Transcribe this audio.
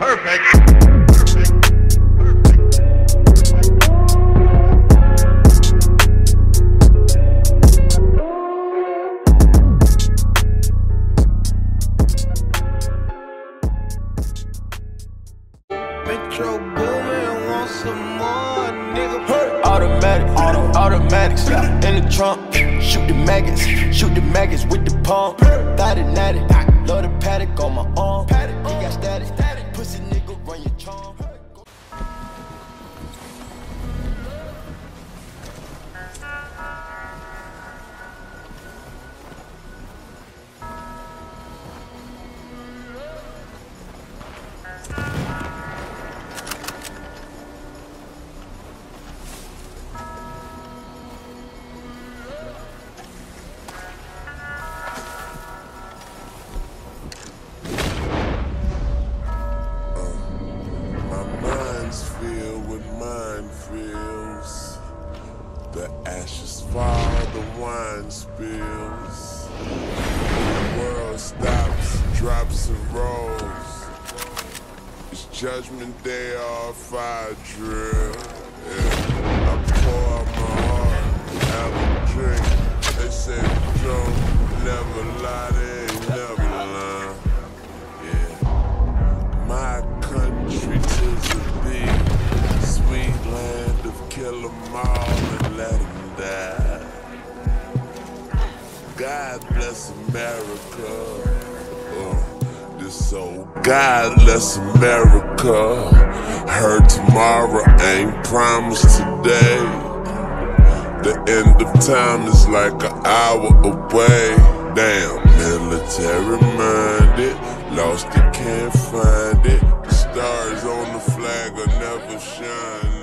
Perfect. Perfect Metro Boomin, want some more, nigga. Automatic, auto, automatics in the trunk. Shoot the maggots, shoot the maggots with the pump. Thought it natty, love the Patek on my arm. He got static, ashes fall, the wine spills. The world stops, drops and rolls. It's judgment day off I drill. God bless America. Uh, this old God bless America. Her tomorrow ain't promised today. The end of time is like an hour away. Damn, military minded, lost it, can't find it. The stars on the flag are never shining.